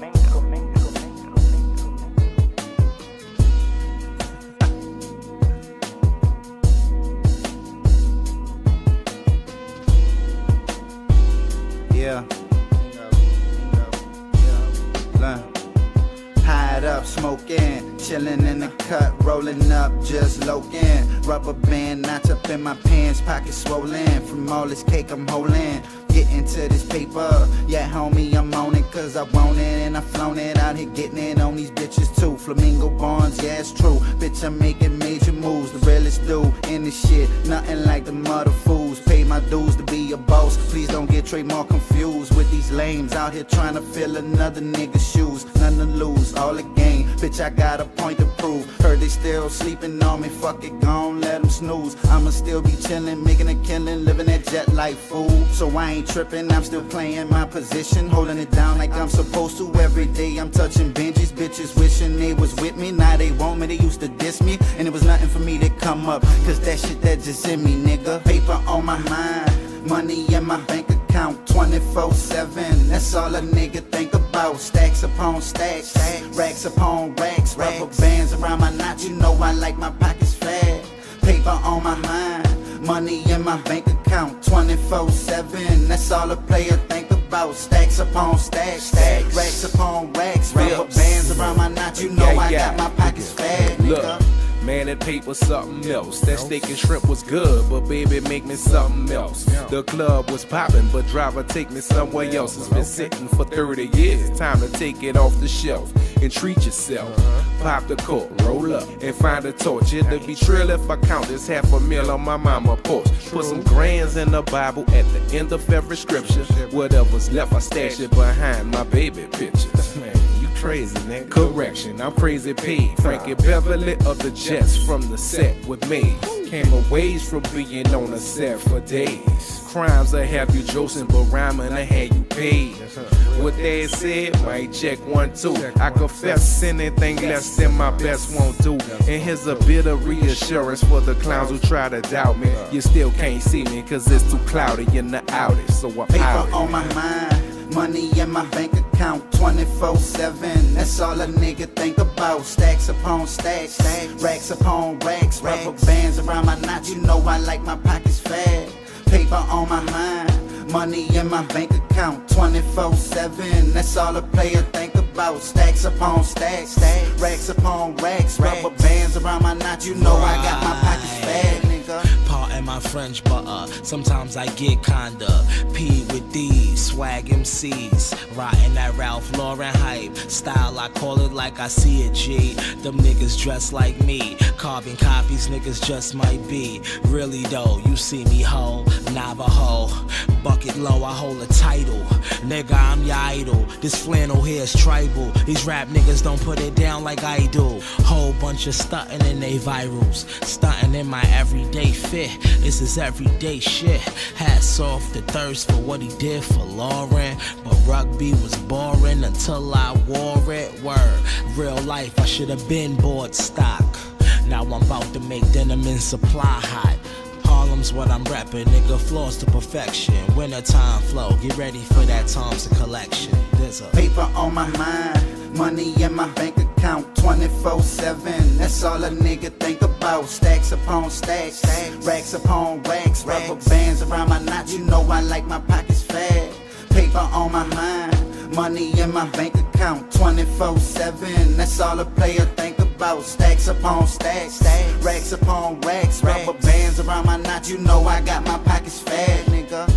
morning. Smoking. Chilling in the cut, rolling up, just loking. Rubber band notch up in my pants, pocket swollen. From all this cake I'm holding. Getting to this paper, yeah, homie, I'm on it, cause I want it and I flown it out here, getting it on these bitches too. Flamingo Barnes, yeah, it's true. Bitch, I'm making major moves, the realest dude in this shit. Nothing like the mother fools. Pay my dues to be a boss. Please don't get trademark confused with these lames out here trying to fill another nigga's shoes. None to lose, all a gain. Bitch, I got a point to prove. Heard they still sleeping on me, fuck it, gon' let them snooze. I'ma still be chillin', making a killing, living that jet life, fool. So I ain't tripping, I'm still playing my position, holding it down like I'm supposed to. Every day I'm touching Benji's bitches, wishing they was with me. Now they want me, they used to diss me, and it was nothing for me to come up. Cause that shit that just in me, nigga. Paper on my mind, money in my bank account 24 7. That's all a nigga think about. Stacks upon stacks, racks upon racks, rubber bands around my knot. You know I like my pockets fat. Paper on my mind, money in my bank account 24 7. That's all a player think about. Stacks upon stacks, stacks, racks upon racks, rubber bands around my knot. You know I got my pockets fat, nigga. Look. Man, that paper something else. That steak and shrimp was good, but baby, make me something else. The club was popping, but driver, take me somewhere else. It's been sitting for 30 years. Time to take it off the shelf and treat yourself. Pop the cork, roll up, and find a torch. It'll be trill if I count this half a meal on my mama porch. Put some grands in the Bible at the end of every scripture. Whatever's left, I stash it behind my baby pictures. Crazy, nigga. Correction, I'm crazy paid. Frankie Beverly of the Jets from the set with me. Came a ways from being on a set for days. Crimes that have you joking, but rhyming I had you paid. What they said, might check one, two. I confess anything less than my best won't do. And here's a bit of reassurance for the clowns who try to doubt me. You still can't see me, cause it's too cloudy in the outage. So I'm Paper out. on my mind, money in my bank account 24 7. That's all a nigga think about. Stacks upon stacks, stacks. racks upon racks, racks. rubber bands around my knot. You know I like my pockets fat. Paper on my mind, money in my bank account 24 7. That's all a player think about. Stacks upon stacks, stacks. racks upon racks, rubber bands around my knot. You know I got my pockets French, but uh, sometimes I get kinda P with these swag MCs, rotting that Ralph Lauren hype style. I call it like I see it, G. Them niggas dressed like me, carbon copies, niggas just might be. Really though, you see me ho, Navajo, bucket low, I hold a title. Nigga, I'm your idol. This flannel here is tribal. These rap niggas don't put it down like I do. Whole bunch of stunting in they virals, stunting in my everyday fit. This is everyday shit. Hats off the thirst for what he did for Lauren. But rugby was boring until I wore it. Word, real life, I should have been bought stock. Now I'm about to make denim in supply hot. Harlem's what I'm reppin', nigga, floors to perfection. Wintertime flow, get ready for that Thompson collection. There's a Paper on my mind, money in my bank account 24 7. That's all a nigga think about. Stacks upon stacks, stacks. racks upon racks, rubber bands around my knot. You know I like my pockets fat. Paper on my mind, money in my bank account 24 7. That's all a player think about. Stacks upon stacks, stacks. racks upon racks, rubber bands around my knot. You know I got my pockets fat, nigga.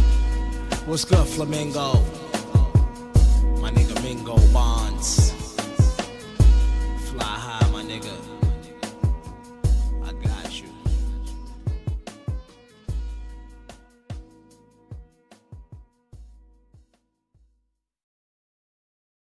What's good, Flamingo? My nigga Mingo Bonds. Nigga.